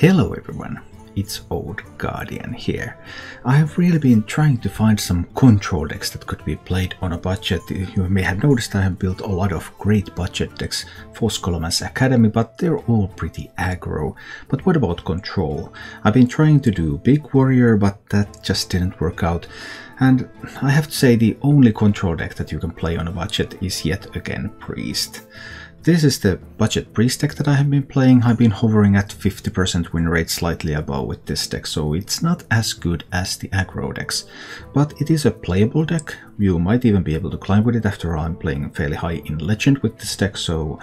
Hello everyone, it's Old Guardian here. I have really been trying to find some control decks that could be played on a budget. You may have noticed I have built a lot of great budget decks for Scholomance Academy, but they're all pretty aggro. But what about control? I've been trying to do Big Warrior, but that just didn't work out. And I have to say the only control deck that you can play on a budget is yet again Priest. This is the budget priest deck that I have been playing. I've been hovering at 50% win rate slightly above with this deck, so it's not as good as the aggro decks. But it is a playable deck. You might even be able to climb with it after. I'm playing fairly high in legend with this deck, so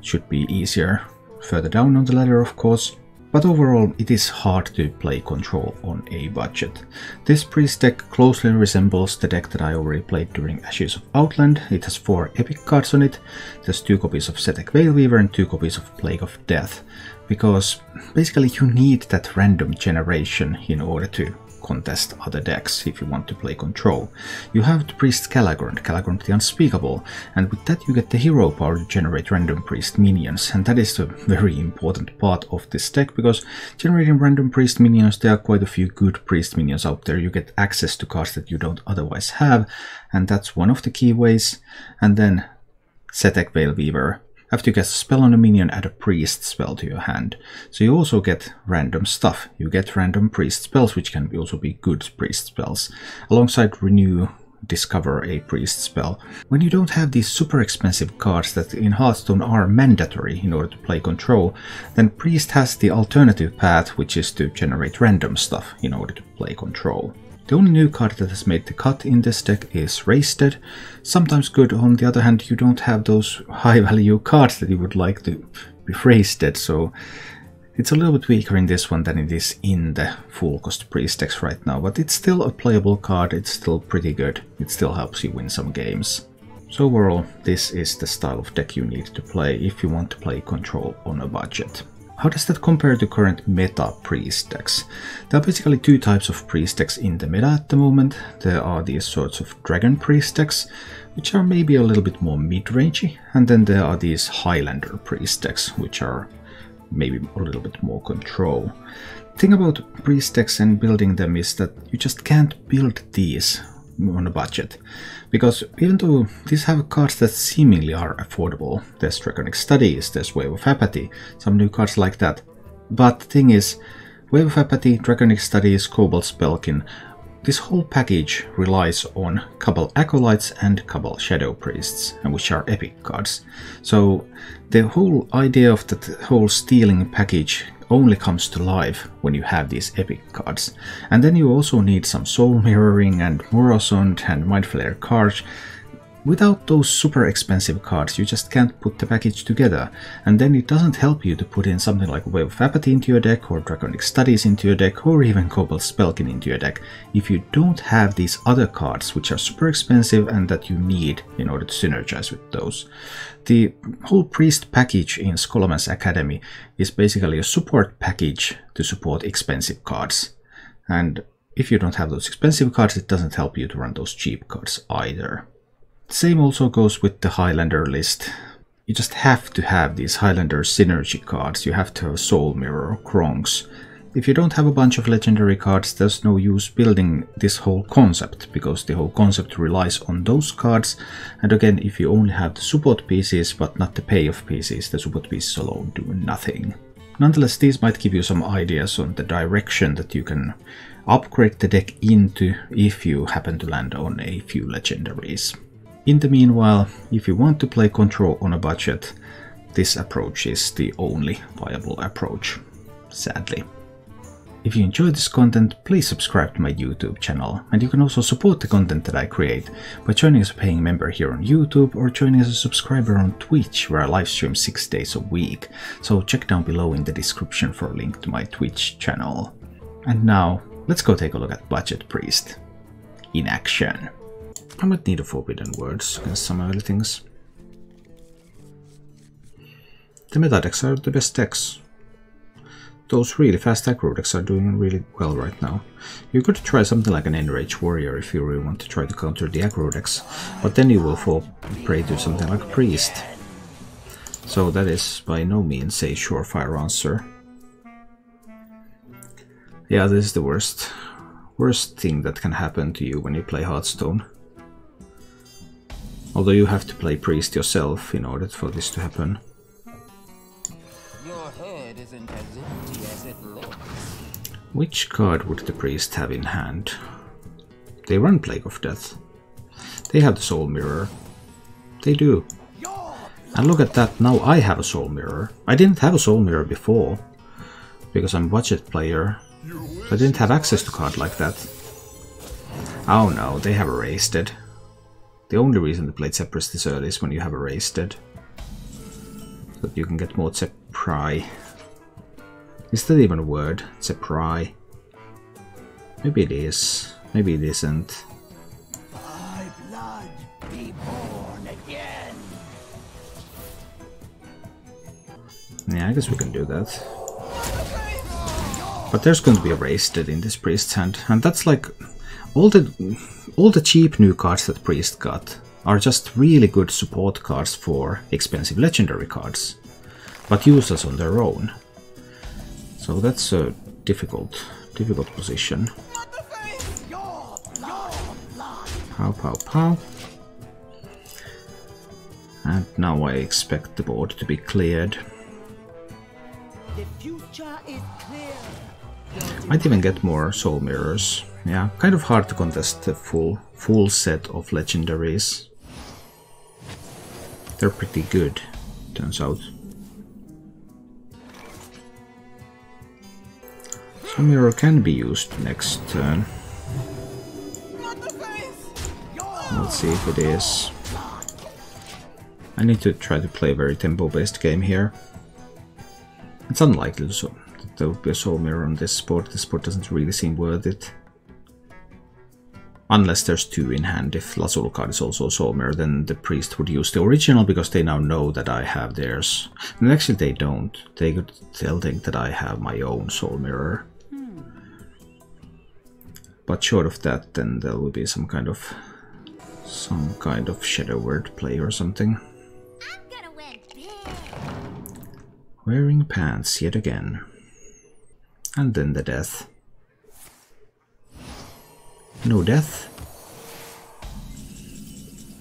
it should be easier further down on the ladder of course. But overall, it is hard to play control on a budget. This priest deck closely resembles the deck that I already played during Ashes of Outland. It has 4 epic cards on it, there's 2 copies of Sethekk Veilweaver and 2 copies of Plague of Death, because basically you need that random generation in order to contest other decks if you want to play control. You have the Priest Galakrond, Galakrond the Unspeakable, and with that you get the hero power to generate random Priest minions, and that is a very important part of this deck, because generating random Priest minions, there are quite a few good Priest minions out there, you get access to cards that you don't otherwise have, and that's one of the key ways, and then Sethekk Veilweaver, after you cast a spell on a minion, add a priest spell to your hand. So you also get random stuff. You get random priest spells, which can also be good priest spells, alongside renew discover a priest spell. When you don't have these super expensive cards that in Hearthstone are mandatory in order to play control, then priest has the alternative path which is to generate random stuff in order to play control. The only new card that has made the cut in this deck is Raise Dead. Sometimes good, on the other hand you don't have those high value cards that you would like to be Raise Dead, so it's a little bit weaker in this one than it is in the full cost priest decks right now, but it's still a playable card, it's still pretty good, it still helps you win some games. So overall, this is the style of deck you need to play if you want to play control on a budget. How does that compare to current meta priest decks? There are basically two types of priest decks in the meta at the moment. There are these sorts of dragon priest decks, which are maybe a little bit more mid-rangey, and then there are these Highlander priest decks, which are maybe a little bit more control. The thing about priest decks and building them is that you just can't build these on a budget. Because even though these have cards that seemingly are affordable, there's Draconic Studies, there's Wave of Apathy, some new cards like that. But the thing is, Wave of Apathy, Draconic Studies, Cobalt Spellkin, this whole package relies on Cabal Acolytes and Cabal Shadow Priests, which are epic cards. So the whole idea of that whole stealing package only comes to life when you have these epic cards. And then you also need some soul mirroring and Murozond and Mind Flayer cards Without those super expensive cards, you just can't put the package together, and then it doesn't help you to put in something like Wave of Apathy into your deck, or Draconic Studies into your deck, or even Cobalt Spellkin into your deck, if you don't have these other cards which are super expensive and that you need in order to synergize with those. The whole Priest package in Scholomance Academy is basically a support package to support expensive cards, and if you don't have those expensive cards, it doesn't help you to run those cheap cards either. Same also goes with the Highlander list. You just have to have these Highlander synergy cards. You have to have Soul Mirror or Kronx. If you don't have a bunch of legendary cards, there's no use building this whole concept, because the whole concept relies on those cards. And again, if you only have the support pieces, but not the payoff pieces, the support pieces alone do nothing. Nonetheless, these might give you some ideas on the direction that you can upgrade the deck into if you happen to land on a few legendaries. In the meanwhile, if you want to play Control on a budget, this approach is the only viable approach, sadly. If you enjoy this content, please subscribe to my YouTube channel, and you can also support the content that I create by joining as a paying member here on YouTube or joining as a subscriber on Twitch where I live stream 6 days a week, so check down below in the description for a link to my Twitch channel. And now, let's go take a look at Budget Priest in action. I might need a forbidden words against some other things. The meta decks are the best decks. Those really fast aggro decks are doing really well right now. You could try something like an Enrage Warrior if you really want to try to counter the aggro decks, but then you will fall prey to something like a Priest. So that is by no means a surefire answer. Yeah, this is the worst, worst thing that can happen to you when you play Hearthstone. Although you have to play priest yourself in order for this to happen. Your head isn't as empty as it looks. Which card would the priest have in hand? They run Plague of Death. They have the Soul Mirror. They do. And look at that, now I have a Soul Mirror. I didn't have a Soul Mirror before, because I'm a budget player. I didn't have access to card like that. Oh no, they have erased it. The only reason they played Zephyrus this early is when you have erased it. So that you can get more Zepry. Is that even a word? Zepry. Maybe it is. Maybe it isn't. My blood be born again. Yeah, I guess we can do that. But there's going to be a wasted in this priest's hand, and that's like all the all the cheap new cards that priest got are just really good support cards for expensive legendary cards, but useless on their own. So that's a difficult difficult position. Pow pow pow. And now I expect the board to be cleared. The future is clear. Might even get more soul mirrors. Yeah, kind of hard to contest the full full set of legendaries. They're pretty good, turns out. Soul mirror can be used next turn. Let's see if it is. I need to try to play a very tempo-based game here. It's unlikely so there would be a soul mirror on this sport. This sport doesn't really seem worth it. Unless there's two in hand. If Lazul is also mirror, then the priest would use the original because they now know that I have theirs. And actually they don't. They could they'll think that I have my own soul mirror. But short of that, then there will be some kind of some kind of shadow word play or something. Wearing pants yet again. And then the death. No death?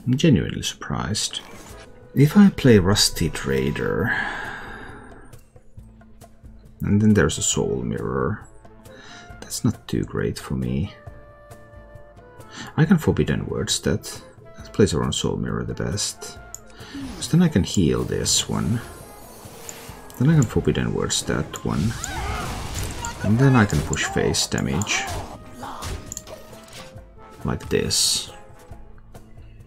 I'm genuinely surprised. If I play Rusty Trader, and then there's a Soul Mirror, that's not too great for me. I can Forbidden Words that. That plays around Soul Mirror the best. Because then I can heal this one. Then I can Forbidden Words that one. And then I can push face damage. Like this.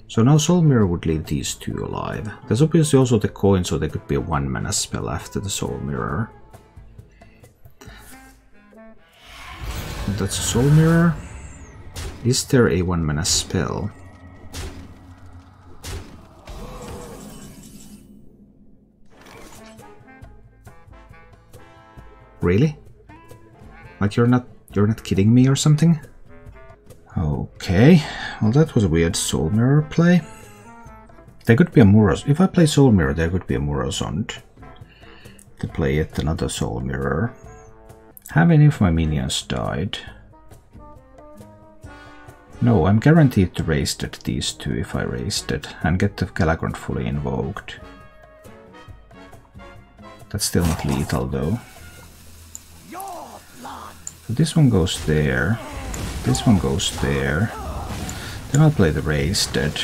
So now Soul Mirror would leave these two alive. There's obviously also the coin, so there could be a one mana spell after the Soul Mirror. That's a Soul Mirror. Is there a one mana spell? Really? Like you're not you're not kidding me or something? Okay, well that was a weird Soul Mirror play. There could be a Muros. If I play Soul Mirror, there could be a Murozond. To play yet another Soul Mirror. Have any of my minions died? No, I'm guaranteed to raise it these two if I raised it, and get the Galakrond fully invoked. That's still not lethal though. So this one goes there, this one goes there. Then I'll play the raised dead.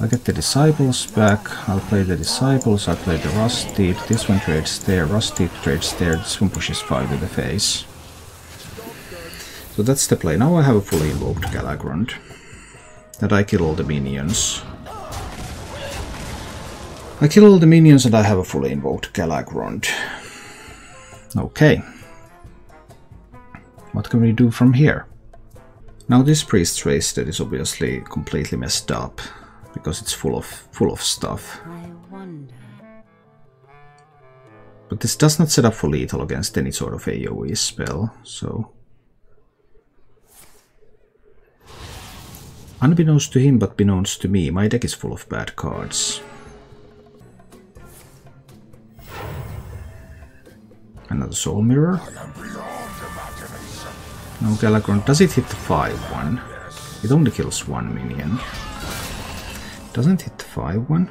I'll get the disciples back, I'll play the disciples, I'll play the rusted, this one trades there, rusted trades there, this one pushes 5 in the face. So that's the play. Now I have a fully invoked Galakrond. And I kill all the minions. I kill all the minions and I have a fully invoked Galakrond. Okay. What can we do from here? Now this priest's race that is obviously completely messed up because it's full of full of stuff. But this does not set up for lethal against any sort of AoE spell, so Unbeknownst to him, but beknownst to me, my deck is full of bad cards. Another Soul Mirror. No Galakrond. Does it hit the 5-1? It only kills one minion. Doesn't hit the 5-1.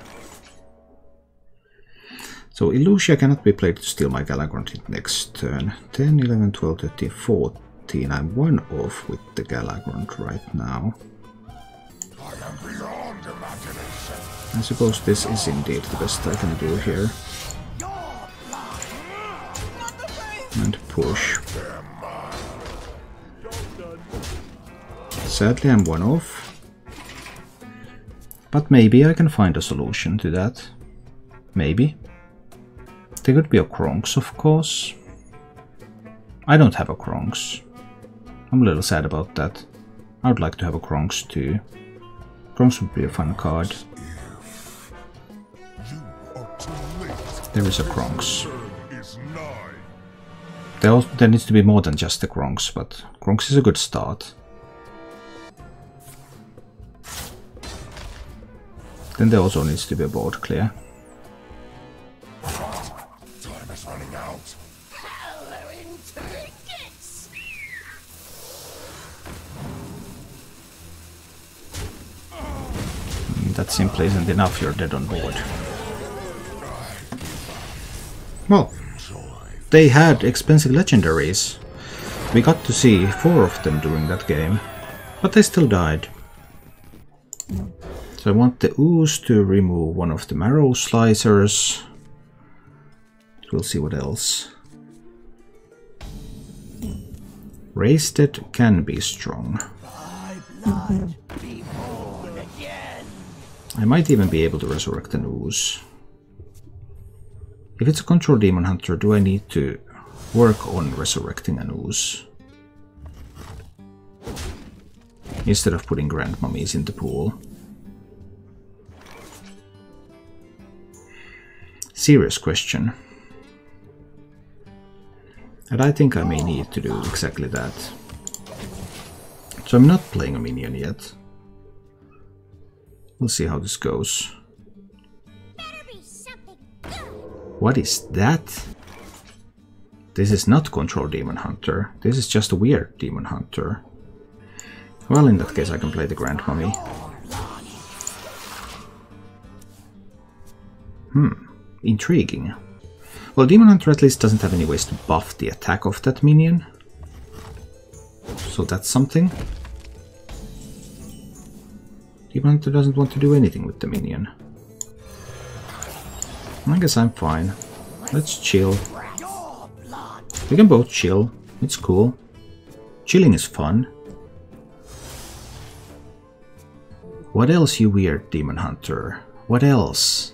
So Illucia cannot be played to steal my Galakrond hit next turn. 10, 11, 12, 13, 14. I'm one off with the Galakrond right now. I suppose this is indeed the best I can do here. And push. Sadly I'm one off. But maybe I can find a solution to that. Maybe. There could be a Kronx, of course. I don't have a Kronx. I'm a little sad about that. I would like to have a Kronx too. Kronx would be a fun card. There is a Kronx. There, also, there needs to be more than just the Kronx, but Kronx is a good start. Then there also needs to be a board clear. Time is running out. Mm, that simply isn't enough, you're dead on board. Well, they had expensive legendaries. We got to see four of them during that game, but they still died. I want the ooze to remove one of the marrow slicers. We'll see what else. Raise Dead can be strong. I might even be able to resurrect an ooze. If it's a control demon hunter, do I need to work on resurrecting an ooze? Instead of putting grandmummies in the pool. Serious question. And I think I may need to do exactly that. So I'm not playing a minion yet. We'll see how this goes. What is that? This is not Control Demon Hunter. This is just a weird Demon Hunter. Well, in that case I can play the Grand Mummy. Hmm, intriguing. Well, Demon Hunter at least doesn't have any ways to buff the attack of that minion. So that's something. Demon Hunter doesn't want to do anything with the minion. I guess I'm fine. Let's chill. We can both chill. It's cool. Chilling is fun. What else, you weird demon hunter? What else?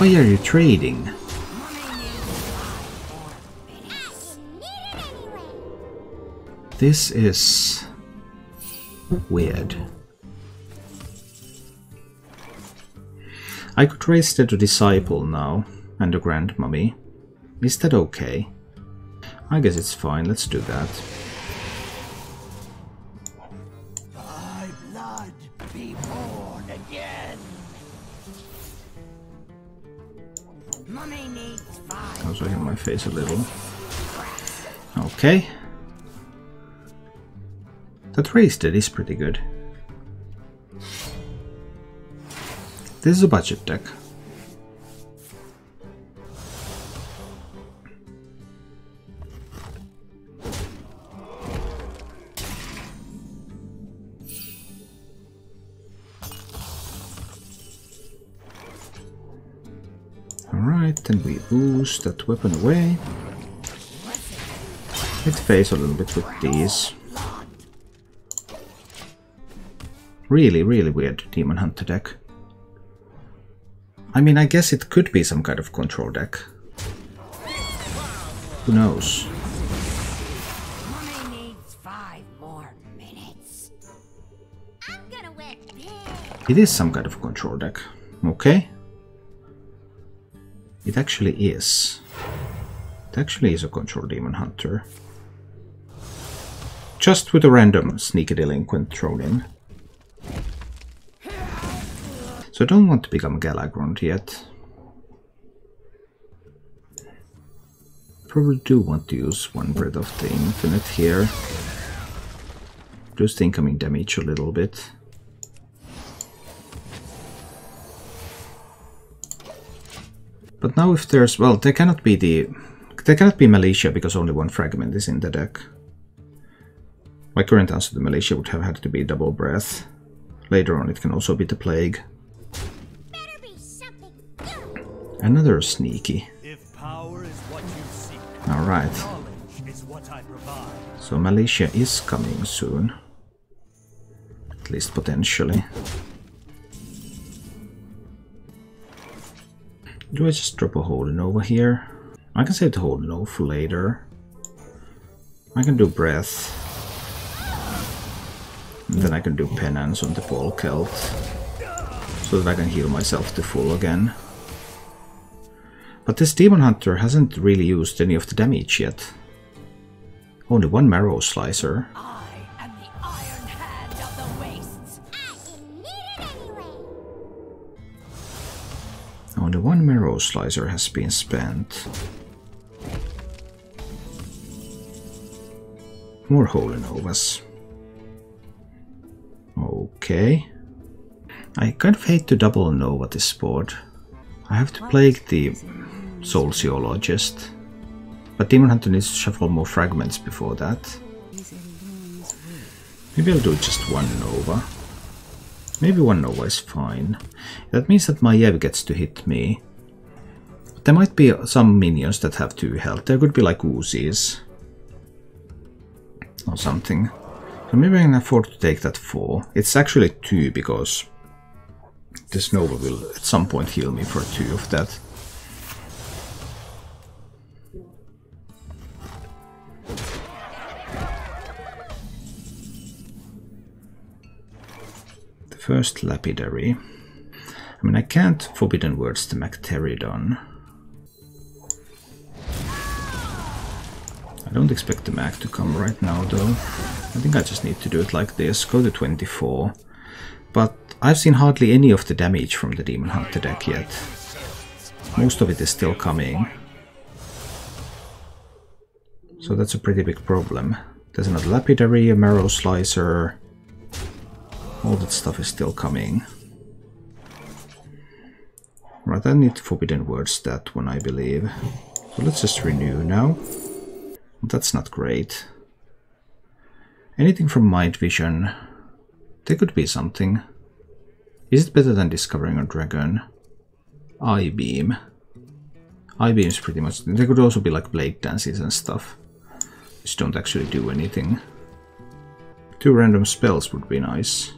Why are you trading? This is weird. I could raise the Disciple now, and the Grand Mummy. Is that okay? I guess it's fine, let's do that. Face a little. Okay. That raised it is pretty good. This is a budget deck. That weapon away. Hit face a little bit with these. Really, really weird Demon Hunter deck. I mean, I guess it could be some kind of control deck. Who knows? Needs five more minutes. I'm gonna win. It is some kind of control deck. Okay. It actually is. It actually is a control demon hunter. Just with a random sneaky delinquent thrown in. So I don't want to become Galakrond yet. Probably do want to use one Breath of the Infinite here. Just incoming damage a little bit. But now if there's... well, there cannot be the... There cannot be Malicia because only one fragment is in the deck. My current answer to Malicia would have had to be Double Breath. Later on it can also be the Plague. Be. Another sneaky. If power is what you seek, Alright, knowledge is what I provide. so Malicia is coming soon. At least potentially. Do I just drop a holding over here? I can save the holding Nova for later. I can do Breath. And then I can do Penance on the Paul Kelt. So that I can heal myself to full again. But this Demon Hunter hasn't really used any of the damage yet. Only one Marrow Slicer. Only one Marrow Slicer has been spent. More Holy Novas. Okay. I kind of hate to double Nova this board. I have to plague the Soulciologist. But Demon Hunter needs to shuffle more fragments before that. Maybe I'll do just one Nova. Maybe one Nova is fine. That means that Maiev gets to hit me. There might be some minions that have 2 health. There could be like Uzis. Or something. So maybe I can afford to take that 4. It's actually 2 because this Nova will at some point heal me for 2 of that. First lapidary. I mean, I can't Forbidden Words the Magtheridon. I don't expect the Mac to come right now, though. I think I just need to do it like this, go to 24. But I've seen hardly any of the damage from the Demon Hunter deck yet. Most of it is still coming. So that's a pretty big problem. There's another Lapidary, a Marrow Slicer. All that stuff is still coming. Right, I need Forbidden Words that one, I believe. So let's just renew now. That's not great. Anything from Mind Vision? There could be something. Is it better than discovering a dragon? Eye Beam. Eye Beam is pretty much... There could also be like Blade Dances and stuff. Which don't actually do anything. Two random spells would be nice.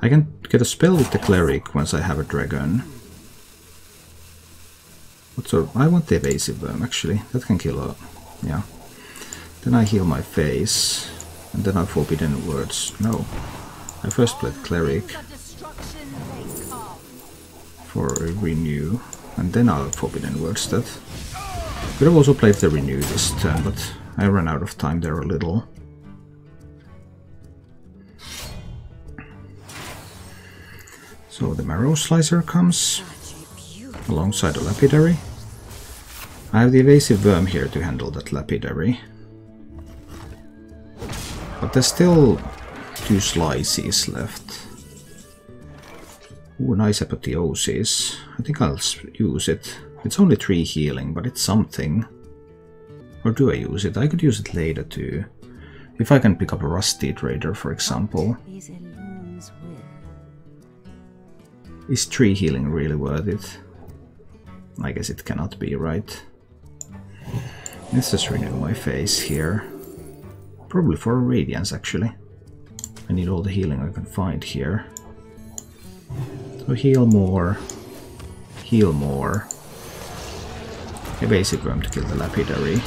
I can get a spell with the Cleric once I have a dragon. What sort. I want the Evasive Wyrm actually. That can kill a... Yeah. Then I heal my face. And then I Forbidden Words. No. I first played Cleric for Renew. And then I'll Forbidden Words that. Could have also played the Renew this turn, but I ran out of time there a little. So the Marrow Slicer comes alongside the Lapidary. I have the Evasive Wyrm here to handle that Lapidary. But there's still two slices left. Ooh, nice apotheosis. I think I'll use it. It's only 3 healing, but it's something. Or do I use it? I could use it later too. If I can pick up a Rusty Trader, for example. Is tree healing really worth it? I guess it cannot be, right? Let's just renew my face here. Probably for Radiance, actually. I need all the healing I can find here. So heal more. Heal more. A basic worm to kill the Lapidary.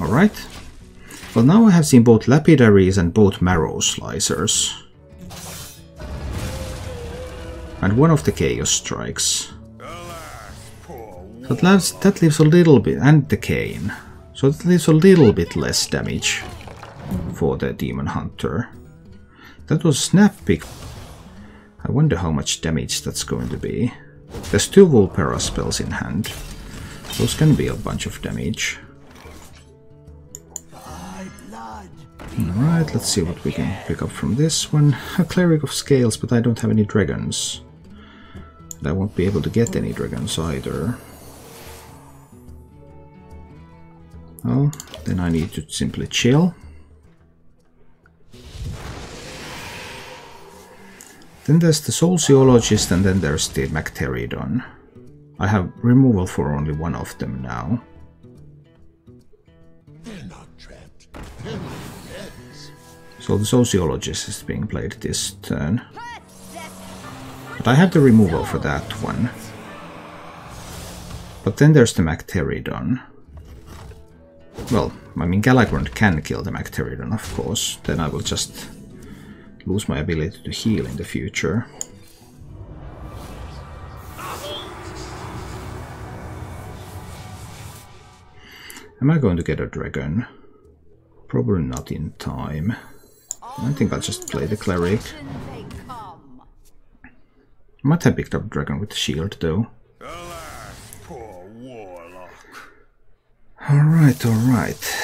Alright. Well, now I have seen both Lapidaries and both Marrow Slicers. And one of the Chaos Strikes. So that leaves, that leaves a little bit, and the cane. So that leaves a little bit less damage for the Demon Hunter. That was Snap Pick. I wonder how much damage that's going to be. There's two Volpera spells in hand. Those can be a bunch of damage. Alright, let's see what we can pick up from this one. A Cleric of Scales, but I don't have any dragons. And I won't be able to get any dragons either. Well, then I need to simply chill. Then there's the Soulciologist and then there's the Magtheridon. I have removal for only one of them now. They're not trapped. They're my pets. So the Soulciologist is being played this turn. But I have the removal for that one. But then there's the Magtheridon. Well, I mean Galakrond can kill the Magtheridon, of course. Then I will just lose my ability to heal in the future. Am I going to get a dragon? Probably not in time. I think I'll just play the cleric. Might have picked up dragon with shield though. Alright, alright.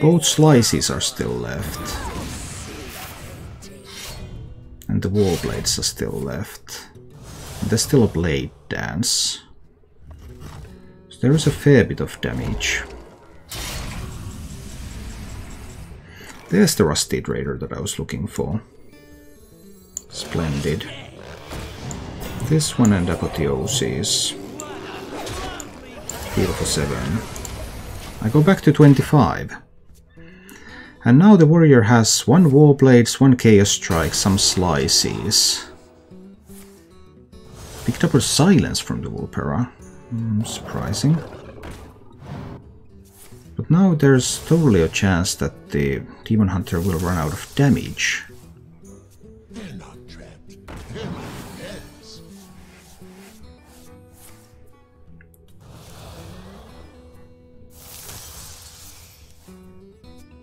Both slices are still left. And the war blades are still left. And there's still a blade dance. So there is a fair bit of damage. There's the Rusty Raider that I was looking for. Splendid. This one and Apotheosis. Heal for 7. I go back to 25. And now the warrior has one Warblades, one Chaos Strike, some Slices. Picked up a Silence from the Wolpera. Hmm, surprising. But now there's totally a chance that the Demon Hunter will run out of damage.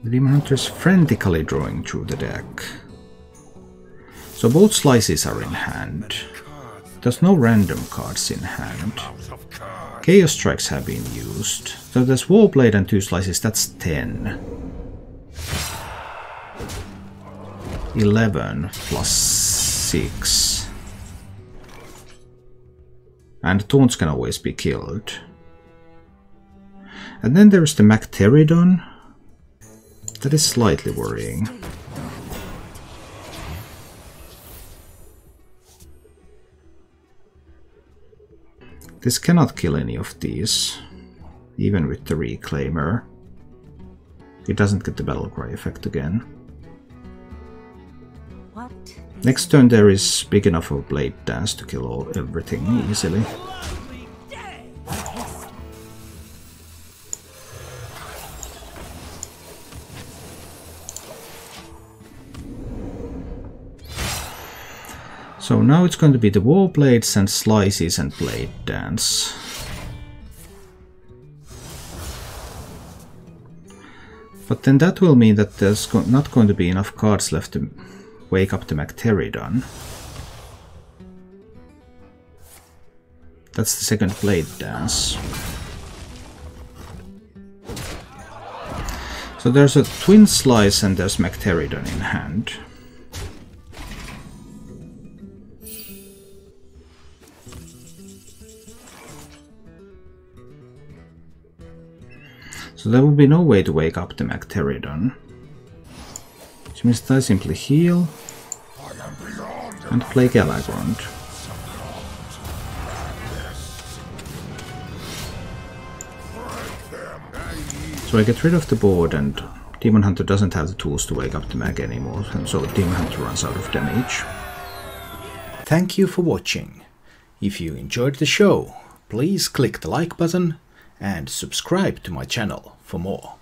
The Demon Hunter's frantically drawing through the deck. So both slices are in hand. There's no random cards in hand. Chaos Strikes have been used. So there's Warblade and two slices, that's 10. 11 plus 6. And taunts can always be killed. And then there's the Magtheridon. That is slightly worrying. This cannot kill any of these, even with the Reclaimer. It doesn't get the Battle Cry effect again. Next turn there is big enough of Blade Dance to kill all, everything easily. So now it's going to be the War Blades and Slices and Blade Dance. But then that will mean that there's go not going to be enough cards left to wake up the Magtheridon. That's the second Blade Dance. So there's a Twin Slice and there's Magtheridon in hand. So there will be no way to wake up the Magtheridon. Which means I simply heal and play Galakrond. So I get rid of the board and Demon Hunter doesn't have the tools to wake up the Mag anymore, and so Demon Hunter runs out of damage. Thank you for watching. If you enjoyed the show, please click the like button and subscribe to my channel for more.